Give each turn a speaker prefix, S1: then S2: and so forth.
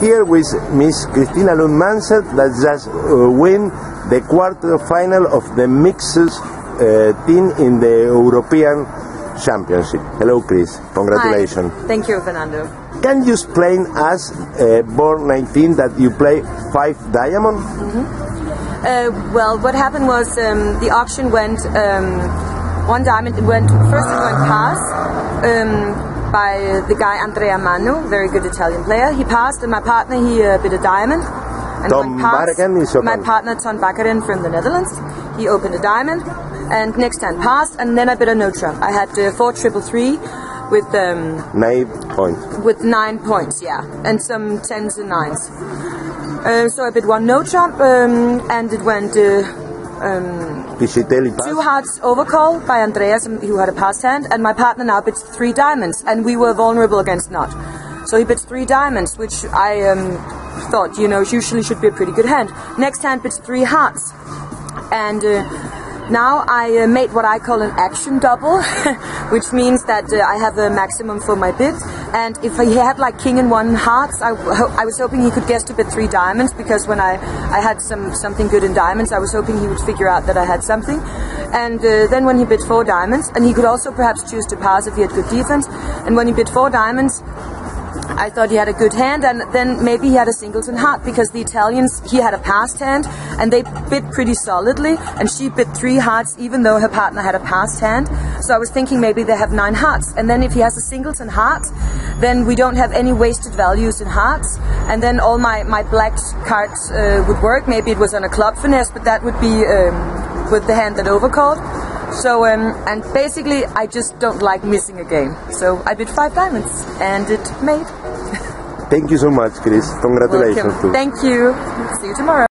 S1: here with Miss Christina Lund Madsen that just uh, win the quarter final of the mixed uh, team in the European Championship. Hello, Chris. Congratulations.
S2: Hi. Thank you, Fernando.
S1: Can you explain us, uh, board 19, that you play five diamond?
S2: Uh, well, what happened was um, the auction went um, one diamond it went first it went past um, by the guy Andrea Manno, very good Italian player. He passed, and my partner he uh, bid a diamond. And
S1: Tom
S2: went past.
S1: Barken
S2: My partner Tom Bakkeren from the Netherlands. He opened a diamond, and next hand passed, and then I bid a no trump. I had uh, four triple three with um,
S1: Nine point.
S2: with nine points, yeah, and some tens and nines. Uh, so I bid one no trump, um, and it went uh,
S1: Pass.
S2: two hearts overcall by Andreas, um, who had a passed hand, and my partner now bids three diamonds, and we were vulnerable against not. So he bids three diamonds, which I um, thought, you know, usually should be a pretty good hand. Next hand bids three hearts, and uh, now I uh, made what I call an action double, which means that uh, I have a maximum for my bid. And if he had like king and one hearts, I, I was hoping he could guess to bid three diamonds because when I, I had some something good in diamonds, I was hoping he would figure out that I had something. And uh, then when he bid four diamonds, and he could also perhaps choose to pass if he had good defense. And when he bid four diamonds, I thought he had a good hand, and then maybe he had a singleton heart because the Italians he had a passed hand, and they bid pretty solidly, and she bid three hearts even though her partner had a passed hand. So I was thinking maybe they have nine hearts, and then if he has a singleton heart, then we don't have any wasted values in hearts, and then all my my black cards uh, would work. Maybe it was on a club finesse, but that would be um, with the hand that overcalled. So um, and basically, I just don't like missing a game. So I bid five diamonds, and it made.
S1: Thank you so much, Chris. Congratulations.
S2: Welcome.
S1: too.
S2: Thank you. See you tomorrow.